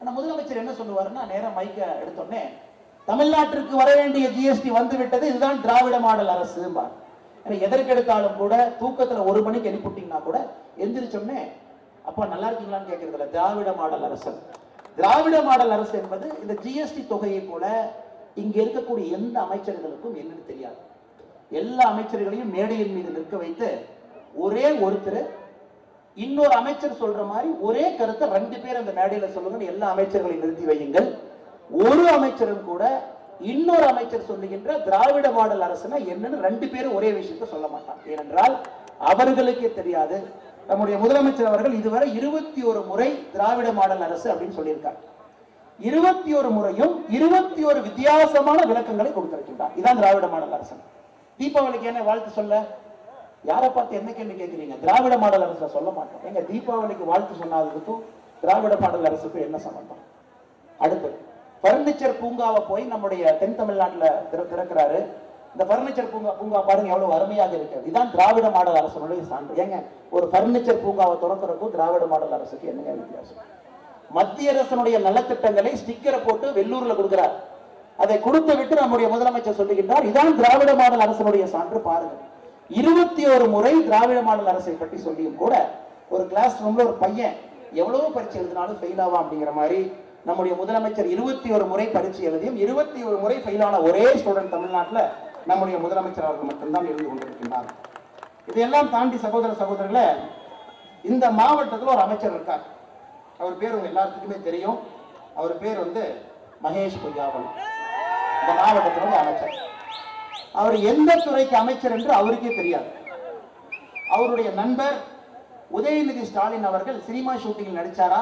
ஆனால் முதலமைச்சர் என்ன சொல்லுவாருன்னா நேரம் மைக்க எடுத்தோடனே தமிழ்நாட்டிற்கு வர வேண்டிய ஜிஎஸ்டி வந்து விட்டது இதுதான் திராவிட மாடல் அரசு எதற்கெடுத்தாலும் கூட தூக்கத்துல ஒரு மணிக்கு எழுப்பிட்டீங்கன்னா கூட எந்திரிச்சோடனே அப்பா நல்லா இருக்கீங்களான்னு கேட்கறது திராவிட மாடல் அரசு. திராவிட மாடல் அரசு என்பது இந்த ஜிஎஸ்டி தொகையை போல இங்க இருக்கக்கூடிய எந்த அமைச்சர்களுக்கும் என்னன்னு தெரியாது. எல்லா அமைச்சர்களையும் மேடையின் மீது நிற்க வைத்து ஒரே ஒருத்தர் இன்னொரு அமைச்சர் சொல்ற மாதிரி ஒரே கருத்தை ரெண்டு பேர் அந்த மேடையில சொல்லுங்க எல்லா அமைச்சர்களையும் நிறுத்தி வையுங்கள். ஒரு அமைச்சரும் கூட இன்னொரு அமைச்சர் சொல்லுகின்ற திராவிட மாடல் அரசுனா என்னன்னு ரெண்டு பேரும் ஒரே விஷயத்தை சொல்ல மாட்டான் ஏனென்றால் அவர்களுக்கே தெரியாது. நம்முடைய முதலமைச்சர் அவர்கள் இதுவரை இருபத்தி ஒரு முறை திராவிட மாடல் அரசு அப்படின்னு சொல்லியிருக்காங்க இருபத்தி ஒரு முறையும் இருபத்தி ஒரு வித்தியாசமான விளக்கங்களை கொடுத்திருக்கின்றார். இதான் திராவிட மாடல் அரசு. தீபாவளிக்கு என்ன வாழ்த்து சொல்ல? யாரை பார்த்து என்ன கேள்வி கேட்குறீங்க? திராவிட மாடல் அரசு சொல்ல மாட்டோம். எங்க தீபாவளிக்கு வாழ்த்து சொன்னதுக்கும் திராவிட மாடல் அரசுக்கும் என்ன சம்பந்தம்? அடுத்து பர்னிச்சர் பூங்காவை போய் நம்முடைய தென் தமிழ்நாட்டுல திறக்கிறாரு. இந்த பர்னிச்சர் பூங்கா பூங்கா பாருங்க எவ்வளவு அருமையாக இருக்கு. இதான் திராவிட மாடல் அரசனுடைய சான்று. ஏங்க ஒரு பர்னிச்சர் பூங்காவை திறக்கிறதுக்கும் திராவிட மாடல் அரசுக்கு என்னங்க வித்தியாசம்? மத்திய அரசனுடைய நலத்திட்டங்களை ஸ்டிக்கரை போட்டு வெள்ளூர்ல கொடுக்கிறார். அதை கொடுத்து விட்டு நம்முடைய முதலமைச்சர் சொல்லுகின்றார் இதான் திராவிட மாடல் அரசனுடைய சான்று பாருங்க. இருபத்தி ஒரு முறை திராவிட மாடல் அரசை பற்றி சொல்லியும் கூட ஒரு கிளாஸ் ரூம்ல ஒரு பையன் எவ்வளவு பரீட்சை எழுதினாலும் ஃபெயில் ஆவா அப்படிங்கிற மாதிரி நம்முடைய முதலமைச்சர் இருபத்தி ஒரு முறை பரீட்சை எழுதியும் இருபத்தி ஒரு முறை ஃபெயில் ஆன ஒரே ஸ்டூடெண்ட் தமிழ்நாட்டில் நம்முடைய முதலமைச்சர் அவர்கள் மட்டும்தான் இருந்து கொண்டிருக்கின்றார். இதையெல்லாம் தாண்டி சகோதர சகோதரர்களை இந்த மாவட்டத்தில் ஒரு அமைச்சர் இருக்கார். அவர் பேர் உங்க எல்லாத்துக்குமே தெரியும். அவர் பேர் வந்து மகேஷ் பொய்யாவன் இந்த மாவட்டத்தினுடைய அமைச்சர். அவர் எந்த துறைக்கு அமைச்சர் என்று அவருக்கே தெரியாது. அவருடைய நண்பர் உதயநிதி ஸ்டாலின் அவர்கள் சினிமா ஷூட்டிங்கில் நடிச்சாரா?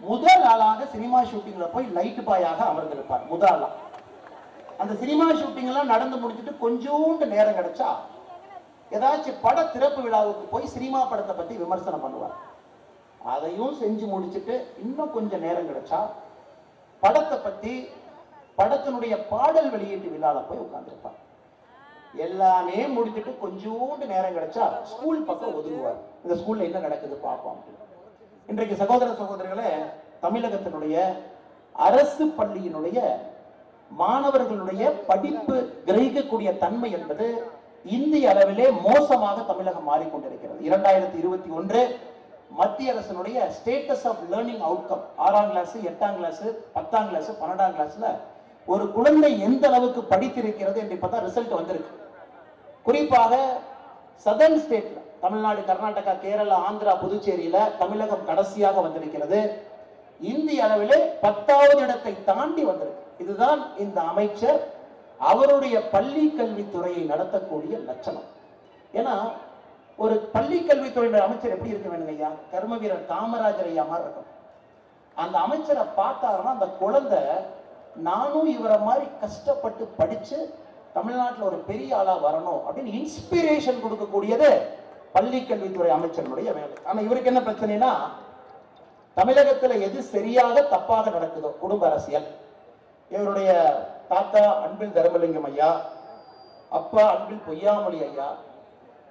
முதல் ஆளாக சினிமா ஷூட்டிங்ல போய் லைட் பாயாக அமர்ந்திருப்பார் முதல் ஆளா. அந்த சினிமா ஷூட்டிங் எல்லாம் நடந்து முடிச்சிட்டு கொஞ்சோண்டு நேரம் கிடைச்சா ஏதாச்சும் பட திறப்பு விழாவுக்கு போய் சினிமா படத்தை பத்தி விமர்சனம் பண்ணுவார். அதையும் செஞ்சு முடிச்சுட்டு இன்னும் கொஞ்சம் நேரம் கிடைச்சா படத்தை பத்தி படத்தினுடைய பாடல் வெளியீட்டு விழால போய் உட்காந்துருப்பார் எல்லாமே முடிச்சுட்டு கொஞ்சோண்டு நேரம் கிடைச்சா ஸ்கூல் பக்கம் ஒதுங்குவார் இந்த ஸ்கூல்ல என்ன நடக்குது பார்ப்போம் அப்படின்னு. இன்றைக்கு சகோதர சகோதரிகளே தமிழகத்தினுடைய அரசு பள்ளியினுடைய மாணவர்களுடைய படிப்பு கிரகிக்கக்கூடிய தன்மை என்பது இந்திய அளவிலே மோசமாக தமிழகம் மாறிக்கொண்டிருக்கிறது இரண்டாயிரத்தி இருபத்தி ஒன்று மத்திய அரசினுடைய ஸ்டேட்டஸ் ஆஃப் லேர்னிங் அவுட்கம் ஆறாம் கிளாஸ் எட்டாம் கிளாஸ் பத்தாம் கிளாஸ் பன்னெண்டாம் கிளாஸ்ல ஒரு குழந்தை எந்த அளவுக்கு படித்திருக்கிறது என்று பார்த்தா ரிசல்ட் வந்திருக்கு. குறிப்பாக சதர்ன் ஸ்டேட்ல தமிழ்நாடு கர்நாடகா கேரளா ஆந்திரா புதுச்சேரியில தமிழகம் கடைசியாக வந்திருக்கிறது. இந்திய அளவிலே பத்தாவது இடத்தை தாண்டி வந்திருக்கு. இதுதான் இந்த அமைச்சர் அவருடைய பள்ளி கல்வித்துறையை நடத்தக்கூடிய லட்சணம். ஏன்னா ஒரு பள்ளி கல்வித்துறையினுடைய அமைச்சர் எப்படி இருக்க வேணுங்க ஐயா? கர்ம வீரர் காமராஜர் ஐயா மாதிரி இருக்கும் அந்த அமைச்சரை பார்த்தாருன்னா அந்த குழந்தை நானும் இவரை மாதிரி கஷ்டப்பட்டு படிச்சு தமிழ்நாட்டில் ஒரு பெரிய ஆளா வரணும் அப்படின்னு இன்ஸ்பிரேஷன் கொடுக்கக்கூடியது பள்ளி கல்வித்துறை அமைச்சருடைய வேலை. ஆனா இவருக்கு என்ன பிரச்சனைனா தமிழகத்துல எது சரியாக தப்பாக நடக்குதோ குடும்ப அரசியல். இவருடைய தாத்தா அன்பில் தர்மலிங்கம் ஐயா அப்பா அன்பில் பொய்யாமொழி ஐயா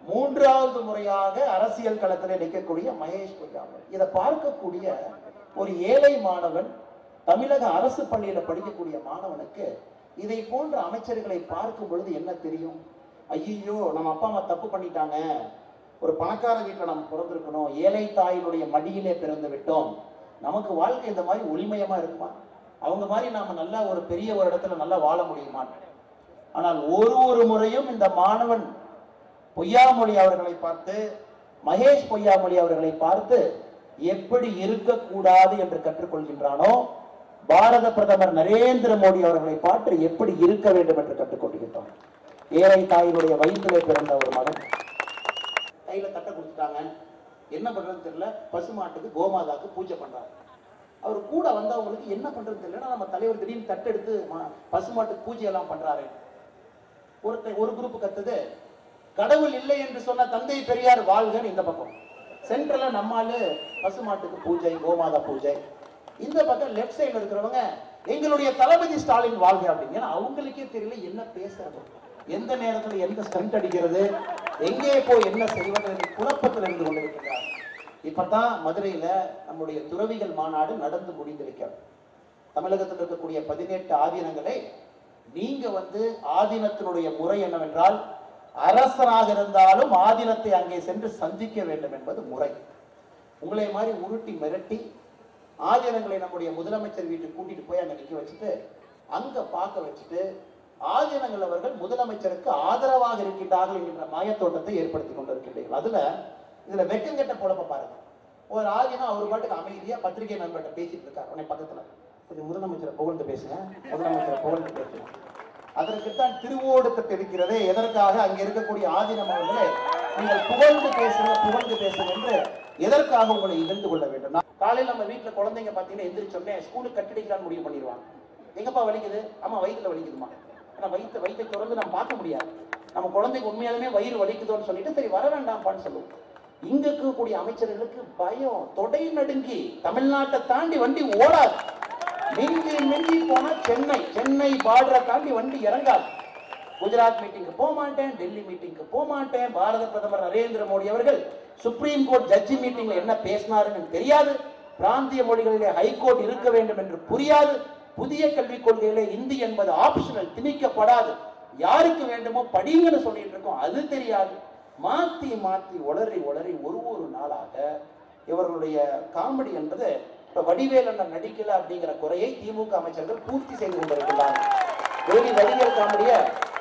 மூன்றாவது முறையாக அரசியல் களத்தில் நிற்கக்கூடிய மகேஷ் பொய்யாமொழி. இதை பார்க்கக்கூடிய ஒரு ஏழை மாணவன் தமிழக அரசு பள்ளியில படிக்கக்கூடிய மாணவனுக்கு இதை போன்ற அமைச்சர்களை பார்க்கும் பொழுது என்ன தெரியும்? ஐயோ நம்ம அப்பா அம்மா தப்பு பண்ணிட்டாங்க. ஒரு பணக்கார வீட்டில் நம்ம பிறந்திருக்கணும். ஏழை தாயினுடைய மடியிலே பிறந்து விட்டோம். நமக்கு வாழ்க்கை இந்த மாதிரி ஒளிமயமா இருக்குமா? அவங்க மாதிரி நாம நல்லா ஒரு பெரிய ஒரு இடத்துல நல்லா வாழ முடியுமா? ஆனால் ஒரு ஒரு முறையும் இந்த மாணவன் பொய்யாமொழி அவர்களை பார்த்து மகேஷ் பொய்யாமொழி அவர்களை பார்த்து எப்படி இருக்கக்கூடாது என்று கற்றுக்கொள்கின்றானோ பாரத பிரதமர் நரேந்திர மோடி அவர்களை பார்த்து எப்படி இருக்க வேண்டும் என்று கற்றுக்கொள்கின்றோம் ஏழை தாயினுடைய வயிற்றிலே பிறந்த ஒரு மகன். கையில தட்டை கொடுத்துட்டாங்க. என்ன பண்றதுன்னு தெரியல. பசுமாட்டுக்கு கோமாதாக்கு பூஜை பண்றாங்க அவர் கூட வந்தவங்களுக்கு என்ன பண்றதுன்னு தெரியல நம்ம தலைவர் திடீர்னு தட்டெடுத்து மா- பசுமாட்டுக்கு பூஜை எல்லாம் பண்றாரு. ஒருத்த ஒரு குரூப் கத்துது. கடவுள் இல்லை என்று சொன்ன தந்தை பெரியார் வாழ்கன்னு இந்த பக்கம். சென்ட்ரல நம்மாலு பசுமாட்டுக்கு பூஜை கோமாதா பூஜை. இந்த பக்கம் லெஃப்ட் சைடில் இருக்கிறவங்க எங்களுடைய தளபதி ஸ்டாலின் வாழ்க அப்படின்னு. அவங்களுக்கே தெரியல என்ன பேசுறது. எந்த நேரத்தில் எந்த ஸ்டண்ட் அடிக்கிறது எங்கே போய் என்ன செய்வது என்று குழப்பத்தில் இருந்து கொண்டிருக்கிறார். இப்பதான் மதுரையில நம்முடைய துறவிகள் மாநாடு நடந்து முடிந்திருக்கிறது. தமிழகத்தில் இருக்கக்கூடிய பதினெட்டு ஆதீனங்களை நீங்க வந்து ஆதீனத்தினுடைய முறை என்னவென்றால் அரசனாக இருந்தாலும் ஆதீனத்தை அங்கே சென்று சந்திக்க வேண்டும் என்பது முறை. உங்களை மாதிரி உருட்டி மிரட்டி ஆதினங்களை நம்முடைய முதலமைச்சர் வீட்டுக்கு கூட்டிட்டு போய் அங்க நிக்க வச்சுட்டு அங்க பார்க்க வச்சுட்டு ஆதீனங்கள் அவர்கள் முதலமைச்சருக்கு ஆதரவாக இருக்கின்றார்கள் என்கின்ற மாயத்தோட்டத்தை ஏற்படுத்தி கொண்டிருக்கின்றீர்கள். அதுல இதுல வெக்கங்கெட்ட பொழப்ப பாருங்க. ஒரு ஆதினம் அவர் பாட்டுக்கு அமைதியா பத்திரிகை நண்பர்கிட்ட பேசிட்டு இருக்கார் உடனே பக்கத்துல. கொஞ்சம் முதலமைச்சரை புகழ்ந்து பேசுங்க. முதலமைச்சரை புகழ்ந்து பேசுங்க. அதற்குத்தான் திருவோடுத்தட்டு இருக்கிறதே எதற்காக? அங்க இருக்கக்கூடிய ஆதீனம் அவர்களே நீங்கள் புகழ்ந்து பேசுங்க புகழ்ந்து பேசுங்க என்று எதற்காக உங்களை இழந்து கொள்ள வேண்டும்? காலையில் நம்ம வீட்டில் குழந்தைங்க பார்த்தீங்கன்னா எந்திரிச்சோடனே ஸ்கூலுக்கு கட்டடிக்கலாம்னு முடிவு பண்ணிடுவாங்க. எங்கப்பா வலிக்குது? ஆமாம் வயிற்றுல வலிக்குதுமா ஆனால் வயிற்று வயிற்றை திறந்து நம்ம பார்க்க முடியாது. நம்ம குழந்தைக்கு உண்மையாலுமே வயிறு வலிக்குதோன்னு சொல்லிட்டு சரி வர வேண்டாம்ப்பான்னு சொல்லுவோம். இங்க இருக்கக்கூடிய அமைச்சர்களுக்கு பயம். தொடை நடுங்கி தமிழ்நாட்டை தாண்டி வண்டி ஓடாது. மிஞ்சி மிஞ்சி போனா சென்னை சென்னை பார்டரை தாண்டி வண்டி இறங்காது. குஜராத் மீட்டிங்க்கு போக மாட்டேன் டெல்லி மீட்டிங்க்கு போக மாட்டேன். பாரத பிரதமர் நரேந்திர மோடி அவர்கள் சுப்ரீம் கோர்ட் ஜட்ஜி மீட்டிங்ல என்ன பேசினாருன்னு தெரியாது. பிராந்திய மொழிகளிலே ஹைகோர்ட் இருக்க வேண்டும் என்று புரியாது. புதிய கல்விக் கொள்கையிலே இந்தி என்பது ஆப்ஷனல் திணிக்கப்படாது. யாருக்கு வேண்டுமோ படிங்கன்னு சொல்லிட்டு இருக்கோம். அது தெரியாது. மாத்தி மாத்தி உளறி உளறி ஒரு ஒரு நாளாக இவர்களுடைய காமெடி என்பது இப்ப வடிவேல் அண்ணன் நடிக்கல அப்படிங்கிற குறையை திமுக அமைச்சர்கள் பூர்த்தி செய்து கொண்டிருக்கிறார்கள் டெய்லி வடிவேல் காமெடிய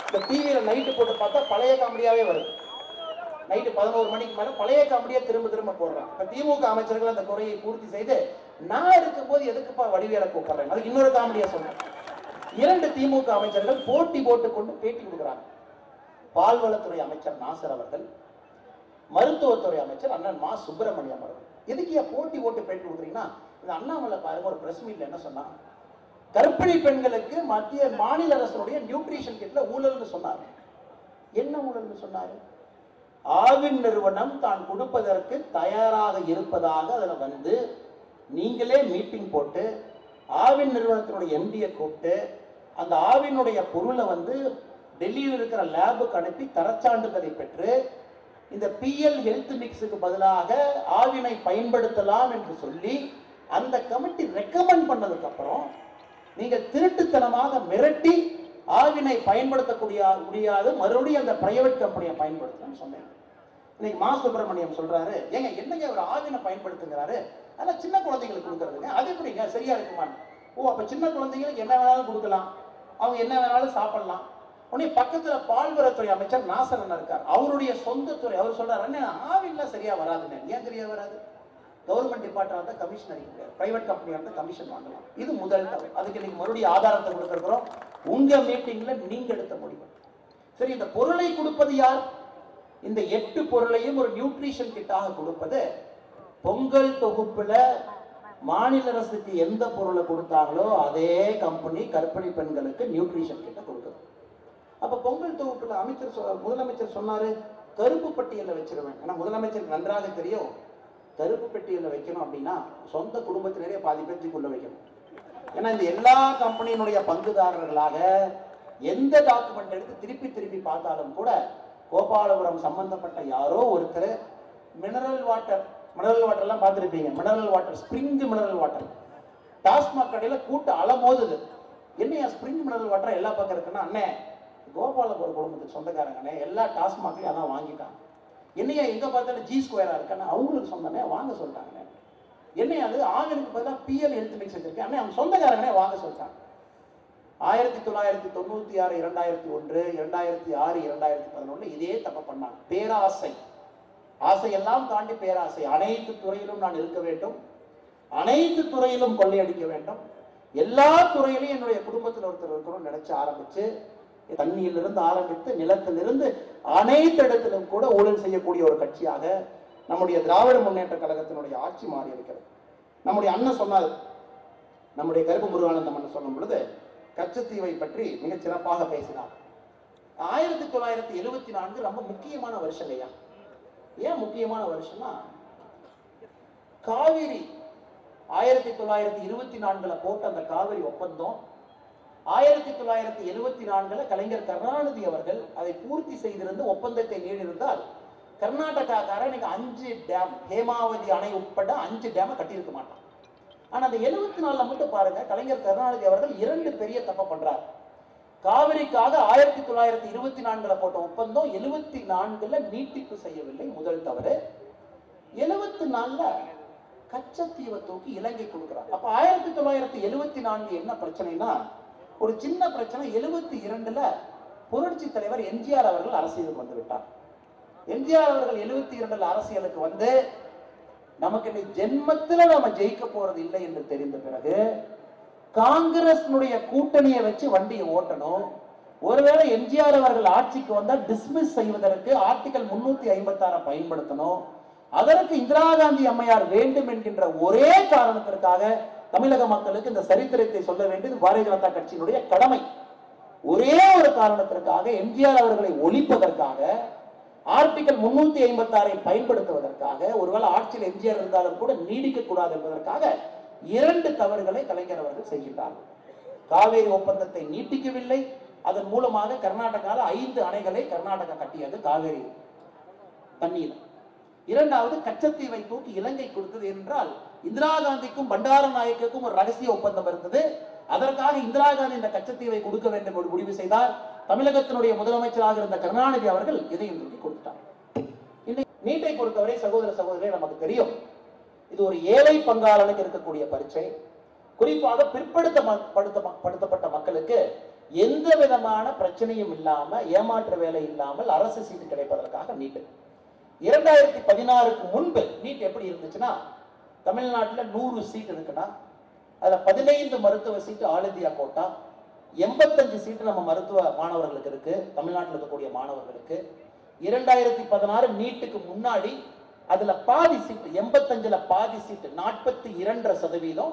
இந்த டிவியில நைட்டு போட்டு பார்த்தா பழைய காமெடியாவே வருது. நைட்டு பதினோரு மணிக்கு மேலே பழைய காமெடியாக திரும்ப திரும்ப போடுறாங்க இப்போ திமுக அமைச்சர்கள் அந்த குறையை பூர்த்தி செய்து நான் இருக்கும்போது எதுக்குப்பா வடிவேலை கூப்பிடுறேன் அதுக்கு இன்னொரு காமெடியாக சொல்றேன். இரண்டு திமுக அமைச்சர்கள் போட்டி போட்டு கொண்டு பேட்டி கொடுக்குறாங்க. பால்வளத்துறை அமைச்சர் நாசர் அவர்கள் மருத்துவத்துறை அமைச்சர் அண்ணன் மா சுப்பிரமணியம் அவர்கள். எதுக்கு ஏன் போட்டி போட்டு பேட்டி கொடுக்குறீங்கன்னா இந்த அண்ணாமலை பாருங்க ஒரு பிரஸ் மீட்ல என்ன சொன்னாங்க கர்ப்பிணி பெண்களுக்கு மத்திய மாநில அரசுடைய நியூட்ரிஷன் கிட்ல ஊழல்னு சொன்னார். என்ன ஊழல்னு சொன்னாரு? ஆவின் நிறுவனம் தான் கொடுப்பதற்கு தயாராக இருப்பதாக அதில் வந்து நீங்களே மீட்டிங் போட்டு ஆவின் நிறுவனத்தினுடைய எம்டியை கூப்பிட்டு அந்த ஆவினுடைய பொருளை வந்து டெல்லியில் இருக்கிற லேபுக்கு அனுப்பி தரச்சான்றிதழை பெற்று இந்த பிஎல் ஹெல்த் மிக்ஸுக்கு பதிலாக ஆவினை பயன்படுத்தலாம் என்று சொல்லி அந்த கமிட்டி ரெக்கமெண்ட் பண்ணதுக்கப்புறம் நீங்கள் திருட்டுத்தனமாக மிரட்டி ஆவினை பயன்படுத்தக்கூடிய முடியாது மறுபடியும் அந்த பிரைவேட் கம்பெனியை பயன்படுத்தணும்னு சொன்னேன். இன்னைக்கு மா சுப்பிரமணியம் சொல்றாரு ஏங்க என்னங்க அவர் ஆவினை பயன்படுத்துங்கிறாரு அதெல்லாம் சின்ன குழந்தைங்களுக்கு கொடுக்குறதுங்க. அது எப்படிங்க? சரியா இருக்குமான்னு. ஓ அப்ப சின்ன குழந்தைங்களுக்கு என்ன வேணாலும் கொடுக்கலாம். அவங்க என்ன வேணாலும் சாப்பிடலாம். உடனே பக்கத்துல பால்வரத்துறை அமைச்சர் நாசரன் இருக்கார். அவருடைய சொந்த துறை அவர் சொல்றாரு அண்ணே ஆவின்லாம் சரியா வராதுன்னு ஏன் சரியா வராது? கவர்மெண்ட் டிபார்ட்மெண்ட் இருந்தால் கமிஷன் அடிக்க முடியாது பிரைவேட் கம்பெனியாக வந்து கமிஷன் வாங்கலாம். இது முதல் தவறு. அதுக்கு இன்னைக்கு மறுபடியும் ஆதாரத்தை கொடுத்துருக்குறோம். உங்க மீட்டிங்ல நீங்க எடுத்த முடிவு. சரி இந்த பொருளை கொடுப்பது யார்? இந்த எட்டு பொருளையும் ஒரு நியூட்ரிஷன் கிட்டாக கொடுப்பது பொங்கல் தொகுப்புல மாநில அரசுக்கு எந்த பொருளை கொடுத்தாங்களோ அதே கம்பெனி கற்பனை பெண்களுக்கு நியூட்ரிஷன் கிட்ட கொடுக்குது. அப்ப பொங்கல் தொகுப்புல அமைச்சர் சொ- முதலமைச்சர் சொன்னாரு கருப்பு பட்டியல வச்சிருவேன். ஏன்னா முதலமைச்சர் நன்றாக தெரியும் கருப்பு பெட்டியில் வைக்கணும் அப்படின்னா சொந்த குடும்பத்தினரே பாதி பேர்த்துக்குள்ள வைக்கணும். ஏன்னா இந்த எல்லா கம்பெனியினுடைய பங்குதாரர்களாக எந்த டாக்குமெண்ட் எடுத்து திருப்பி திருப்பி பார்த்தாலும் கூட கோபாலபுரம் சம்பந்தப்பட்ட யாரோ ஒருத்தர் மினரல் வாட்டர் மினரல் வாட்டர்லாம் பார்த்துருப்பீங்க. Mineral water spring mineral water TASMAC கடையில் கூட்டு அலமோதுது என்னையா ஸ்ப்ரிங் மினரல் வாட்டர் எல்லா பக்கம் இருக்குன்னா அண்ணே கோபாலபுரம் குடும்பத்துக்கு சொந்தக்காரங்கண்ணே எல்லா டாஸ்மாக்லையும் அதான் வாங்கிட்டாங்க. என்னையா எங்கே பார்த்தாலும் ஜி ஸ்கொயராக இருக்கானே அவங்களுக்கு சொந்தமே வாங்க சொல்லிட்டாங்கண்ணே என்னையா அது? ஆகனுக்கு பதிலாக பிஎல் ஹெல்த் மிக்ஸ் வச்சிருக்கேன் அண்ணே அவன் சொந்தக்காரங்கனே வாங்க சொல்லிட்டான். ஆயிரத்தி தொள்ளாயிரத்தி தொண்ணூத்தி ஆறு இரண்டாயிரத்தி ஒன்று இரண்டாயிரத்தி ஆறு இரண்டாயிரத்தி பதினொன்று இதே தப்ப பண்ணான். பேராசை. ஆசையெல்லாம் தாண்டி பேராசை. அனைத்து துறையிலும் நான் இருக்க வேண்டும். அனைத்து துறையிலும் கொள்ளையடிக்க வேண்டும். எல்லா துறையிலையும் என்னுடைய குடும்பத்தில் ஒருத்தர் இருக்கணும்னு நினைச்சு ஆரம்பிச்சு தண்ணியிலிருந்து ஆரம்பித்து நிலத்திலிருந்து அனைத்து இடத்திலும் கூட ஊழல் செய்யக்கூடிய ஒரு கட்சியாக நம்முடைய திராவிட முன்னேற்ற கழகத்தினுடைய ஆட்சி மாறி இருக்கிறது. நம்முடைய அண்ணன் சொன்னார் நம்முடைய கருப்பு முருகானந்தம் அண்ணன் சொல்லும் பொழுது கச்சத்தீவை பற்றி மிகச் சிறப்பாக பேசினார். ஆயிரத்தி தொள்ளாயிரத்தி எழுபத்தி நான்கு ரொம்ப முக்கியமான வருஷம் ஐயா. ஏன் முக்கியமான வருஷம்னா காவிரி ஆயிரத்தி தொள்ளாயிரத்தி இருபத்தி நான்குல போட்ட அந்த காவிரி ஒப்பந்தம் ஆயிரத்தி தொள்ளாயிரத்தி எழுபத்தி நான்குல கலைஞர் கருணாநிதி அவர்கள் அதை பூர்த்தி செய்திருந்து ஒப்பந்தத்தை நீடிருந்தால் கர்நாடகாக்காரன் இன்னைக்கு அஞ்சு டேம் ஹேமாவதி அணை உட்பட அஞ்சு டேமை கட்டியிருக்க மாட்டான். ஆனால் அந்த எழுபத்தி நாலில் மட்டும் பாருங்க கலைஞர் கருணாநிதி அவர்கள் இரண்டு பெரிய தப்பை பண்ணுறார் காவிரிக்காக ஆயிரத்தி தொள்ளாயிரத்தி இருபத்தி நான்கில் போட்ட ஒப்பந்தம் எழுபத்தி நான்கில் நீட்டிப்பு செய்யவில்லை முதல் தவறு. எழுபத்தி நாலில் கச்சத்தீவை தூக்கி இலங்கை கொடுக்கிறார். அப்போ ஆயிரத்தி தொள்ளாயிரத்தி எழுபத்தி நான்கு என்ன பிரச்சனைனா ஒரு சின்ன பிரச்சனை எழுபத்தி இரண்டுல புரட்சி தலைவர் எம்ஜிஆர் அவர்கள் அரசியலுக்கு வந்துவிட்டார் எம்ஜிஆர் அவர்கள் எழுபத்தி இரண்டுல அரசியலுக்கு வந்து நமக்கு இன்னைக்கு ஜென்மத்தில் நாம ஜெயிக்க போறது இல்லை என்று தெரிந்த பிறகு காங்கிரஸ்னுடைய கூட்டணியை வச்சு வண்டியை ஓட்டணும். ஒருவேளை எம்ஜிஆர் அவர்கள் ஆட்சிக்கு வந்தால் டிஸ்மிஸ் செய்வதற்கு ஆர்டிகல் முன்னூத்தி ஐம்பத்தாறை பயன்படுத்தணும். அதற்கு இந்திரா காந்தி அம்மையார் வேண்டும் என்கின்ற ஒரே காரணத்திற்காக தமிழக மக்களுக்கு இந்த சரித்திரத்தை சொல்ல வேண்டியது பாரதிய ஜனதா கட்சியினுடைய கடமை. ஒரே ஒரு காரணத்திற்காக எம்ஜிஆர் அவர்களை ஒழிப்பதற்காக ஆர்டிகல் முன்னூத்தி ஐம்பத்தி ஆறை பயன்படுத்துவதற்காக ஒருவேளை ஆட்சியில் எம்ஜிஆர் இருந்தாலும் கூட நீடிக்க கூடாது என்பதற்காக இரண்டு தவறுகளை கலைஞர் அவர்கள் செய்கின்றார்கள். காவேரி ஒப்பந்தத்தை நீட்டிக்கவில்லை. அதன் மூலமாக கர்நாடகாவில் ஐந்து அணைகளை கர்நாடகா கட்டியது காவேரி தண்ணீர். இரண்டாவது கச்சத்தீவை தூக்கி இலங்கை கொடுத்தது என்றால் இந்திரா காந்திக்கும் பண்டார நாயக்குக்கும் ஒரு ரகசிய ஒப்பந்தம் இருந்தது. அதற்காக இந்திரா காந்தி இந்த கச்சத்தீவை கொடுக்க வேண்டும் என்று முடிவு செய்தார். தமிழகத்தினுடைய முதலமைச்சராக இருந்த கருணாநிதி அவர்கள் இதையும் தூக்கி கொடுத்தார் நீட்டை பொறுத்தவரை சகோதர சகோதரே நமக்கு தெரியும். இது ஒரு ஏழை பங்காளனுக்கு இருக்கக்கூடிய பரீட்சை. குறிப்பாக பிற்படுத்த மக்களுக்கு எந்த விதமான பிரச்சனையும் இல்லாம ஏமாற்று வேலை இல்லாமல் அரசு சீட்டு கிடைப்பதற்காக நீட்டு. இரண்டாயிரத்தி பதினாறுக்கு முன்பு நீட் எப்படி இருந்துச்சுன்னா தமிழ்நாட்டுல நூறு சீட் இருக்குன்னா அதுல பதினைந்து மருத்துவ சீட்டு ஆல் இந்தியா கோட்டா எண்பத்தஞ்சு சீட்டு நம்ம மருத்துவ மாணவர்களுக்கு இருக்கு. தமிழ்நாட்டில் இருக்கக்கூடிய மாணவர்களுக்கு. இரண்டாயிரத்தி பதினாறு நீட்டுக்கு முன்னாடி அதுல பாதி சீட்டு எண்பத்தஞ்சுல பாதி சீட்டு நாற்பத்தி இரண்டரை சதவீதம்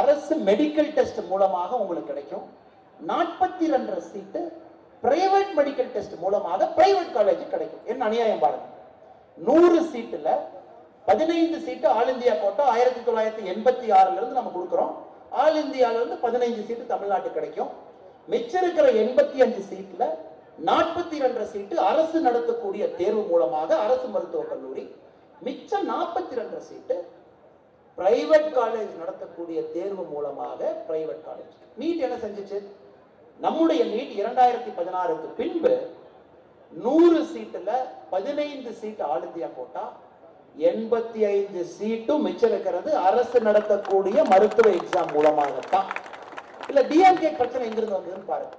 அரசு மெடிக்கல் டெஸ்ட் மூலமாக உங்களுக்கு கிடைக்கும். நாற்பத்தி ரெண்டரை சீட்டு பிரைவேட் மெடிக்கல் டெஸ்ட் மூலமாக பிரைவேட் காலேஜ் கிடைக்கும். என்ன அநியாயம் பாருங்க. நூறு சீட்டுல பதினைந்து சீட்டு ஆல் இந்தியா கோட்டா ஆயிரத்தி தொள்ளாயிரத்தி எண்பத்தி ஆறுல இருந்து நம்ம கொடுக்குறோம். ஆல் இந்தியாவில் இருந்து பதினைஞ்சு சீட்டு தமிழ்நாட்டுக்கு கிடைக்கும். மிச்சம் இருக்கிற எண்பத்தி அஞ்சு சீட்டில் நாற்பத்தி ரெண்டு சீட்டு அரசு நடத்தக்கூடிய தேர்வு மூலமாக அரசு மருத்துவக் கல்லூரி. மிச்சம் நாற்பத்தி ரெண்டு சீட்டு பிரைவேட் காலேஜ் நடத்தக்கூடிய தேர்வு மூலமாக பிரைவேட் காலேஜ் நீட் என்ன செஞ்சிச்சு? நம்முடைய நீட் இரண்டாயிரத்தி பதினாறுக்கு பின்பு நூறு சீட்டில் பதினைந்து சீட்டு ஆல் இந்தியா கோட்டா எண்பத்தி ஐந்து சீட்டும் மிச்சம் இருக்கிறது அரசு நடத்தக்கூடிய மருத்துவ எக்ஸாம் மூலமாகத்தான். இல்ல டிஎம்கே பிரச்சனை எங்கிருந்து வந்ததுன்னு பாருங்க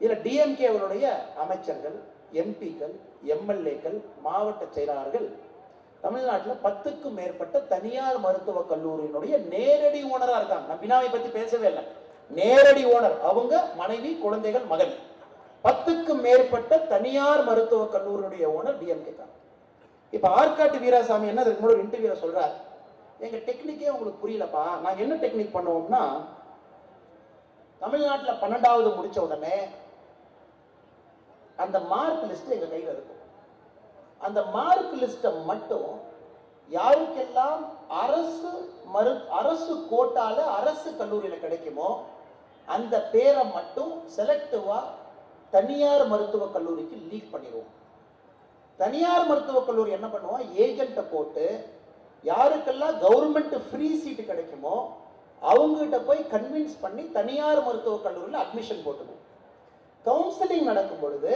இதுல டிஎம்கே அவருடைய அமைச்சர்கள் எம்பிக்கள் எம்எல்ஏக்கள் மாவட்ட செயலாளர்கள் தமிழ்நாட்டில் பத்துக்கும் மேற்பட்ட தனியார் மருத்துவக் கல்லூரியினுடைய நேரடி ஓனரா இருக்காங்க. நான் பினாவை பத்தி பேசவே இல்லை. நேரடி ஓனர். அவங்க மனைவி குழந்தைகள் மகன். பத்துக்கும் மேற்பட்ட தனியார் மருத்துவக் கல்லூரியுடைய ஓனர் டிஎம்கே தான். இப்போ ஆற்காட்டு வீராசாமி என்ன அதுக்கு முன்னாடி இன்டர்வியூல சொல்கிறார் எங்க டெக்னிக்கே உங்களுக்கு புரியலப்பா. நாங்க என்ன டெக்னிக் பண்ணுவோம்னா தமிழ்நாட்டில் பன்னெண்டாவது முடிச்ச உடனே அந்த மார்க் லிஸ்ட் எங்க கையில் இருக்கும். அந்த மார்க் லிஸ்ட்டை மட்டும் யாருக்கெல்லாம் அரசு மறு அரசு கோட்டால அரசு கல்லூரியில கிடைக்குமோ அந்த பேரை மட்டும் செலக்டிவா தனியார் மருத்துவக் கல்லூரிக்கு லீக் பண்ணிடுவோம். தனியார் மருத்துவக் கல்லூரி என்ன பண்ணுவோம் ஏஜென்ட்டை போட்டு யாருக்கெல்லாம் கவர்மெண்ட் ஃப்ரீ சீட்டு கிடைக்குமோ அவங்ககிட்ட போய் கன்வின்ஸ் பண்ணி தனியார் மருத்துவக் கல்லூரியில் அட்மிஷன் போட்டுவோம் கவுன்சிலிங் நடக்கும் பொழுது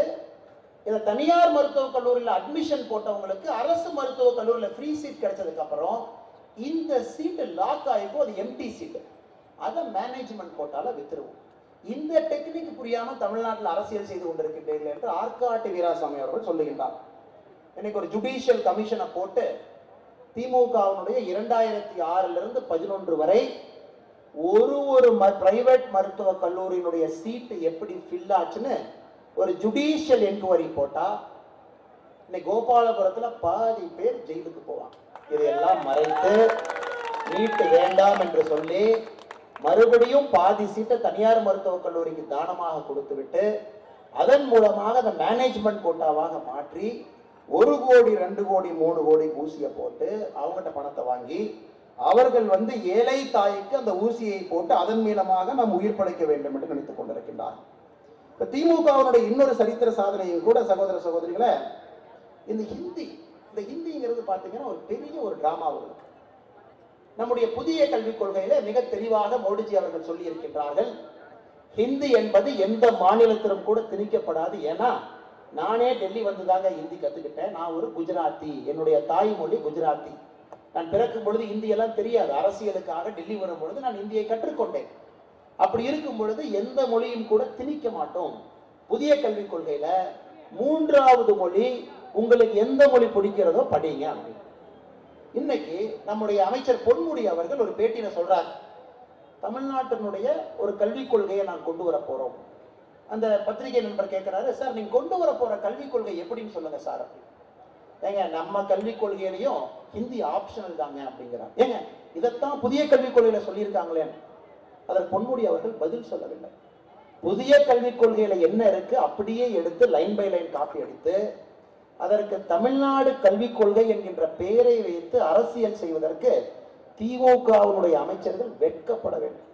இதை தனியார் மருத்துவக் கல்லூரியில் அட்மிஷன் போட்டவங்களுக்கு அரசு மருத்துவக் கல்லூரியில் ஃப்ரீ சீட் கிடைச்சதுக்கப்புறம் இந்த சீட்டு லாக் ஆகிப்போ அது எம்டி சீட்டு அதை மேனேஜ்மெண்ட் கோட்டால வித்துருவோம். இந்த டெக்னிக் புரியாமல் தமிழ்நாட்டில் அரசியல் செய்து கொண்டிருக்கின்றீர்கள் என்று ஆர்காட்டு வீராசாமி அவர்கள் சொல்லுகின்றார். இன்னைக்கு ஒரு ஜுடிஷியல் கமிஷனை போட்டு திமுகவினுடைய இரண்டாயிரத்தி ஆறுல இருந்து பதினொன்று வரை ஒரு ஒரு பிரைவேட் மருத்துவ கல்லூரியினுடைய சீட்டு எப்படி ஃபில் ஆச்சுன்னு ஒரு ஜுடிஷியல் என்கொயரி போட்டா இன்னைக்கு கோபாலபுரத்துல பாதி பேர் ஜெயிலுக்கு போவாங்க. இதையெல்லாம் மறைத்து நீட்டு வேண்டாம் என்று சொல்லி மறுபடியும் பாதி சீட்டை தனியார் மருத்துவக் கல்லூரிக்கு தானமாக கொடுத்துவிட்டு அதன் மூலமாக அதை மேனேஜ்மெண்ட் கோட்டாவாக மாற்றி ஒரு கோடி ரெண்டு கோடி மூணு கோடி ஊசியை போட்டு அவங்ககிட்ட பணத்தை வாங்கி அவர்கள் வந்து ஏழை தாய்க்கு அந்த ஊசியை போட்டு அதன் மூலமாக நாம் உயிர் பழைக்க வேண்டும் என்று நினைத்துக் கொண்டிருக்கின்றார். இப்போ திமுகவினுடைய இன்னொரு சரித்திர சாதனையும் கூட சகோதர சகோதரிகளை இந்த ஹிந்தி இந்த ஹிந்திங்கிறது பார்த்தீங்கன்னா ஒரு பெரிய ஒரு டிராமா இருக்கு. நம்முடைய புதிய கல்விக் கொள்கையில மிக தெளிவாக மோடிஜி அவர்கள் சொல்லி இருக்கின்றார்கள் ஹிந்தி என்பது எந்த மாநிலத்திலும் கூட திணிக்கப்படாது. ஏன்னா நானே டெல்லி வந்து தாங்க ஹிந்தி கத்துக்கிட்டேன். நான் ஒரு குஜராத்தி. என்னுடைய தாய்மொழி குஜராத்தி. நான் பிறக்கும் பொழுது ஹிந்தியெல்லாம் தெரியாது. அரசியலுக்காக டெல்லி வரும் பொழுது நான் இந்தியை கற்றுக்கொண்டேன். அப்படி இருக்கும் பொழுது எந்த மொழியும் கூட திணிக்க மாட்டோம். புதிய கல்விக் கொள்கையில மூன்றாவது மொழி உங்களுக்கு எந்த மொழி பிடிக்கிறதோ படிங்க அப்படின்னு. இன்னைக்கு நம்முடைய அமைச்சர் பொன்முடி அவர்கள் ஒரு பேட்டியில சொல்றார். தமிழ்நாட்டினுடைய ஒரு கல்விக் கொள்கையை நான் கொண்டு வர போறோம். அந்த பத்திரிகை நண்பர் கேட்கிறாரு சார் நீங்க கொண்டு வர போற கல்விக் கொள்கை எப்படின்னு சொல்லுங்க சார் அப்படின்னு. ஏங்க நம்ம கல்விக் கொள்கையிலையும் ஹிந்தி ஆப்ஷனல் தாங்க அப்படிங்கிறாங்க ஏங்க இதைத்தான் புதிய கல்விக் கொள்கையில சொல்லியிருக்காங்களே. அதற்கு பொன்முடி அவர்கள் பதில் சொல்லவில்லை. புதிய கல்விக் கொள்கையில என்ன இருக்கு அப்படியே எடுத்து லைன் பை லைன் காப்பி அடித்து அதற்கு தமிழ்நாடு கல்விக் கொள்கை என்கின்ற பெயரை வைத்து அரசியல் செய்வதற்கு திமுகவினுடைய அமைச்சர்கள் வெட்கப்பட வேண்டும்.